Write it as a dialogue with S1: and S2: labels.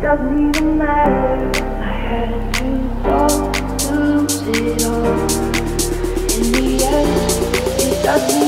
S1: doesn't even matter. I had to fall, to lose it all. In the end, it doesn't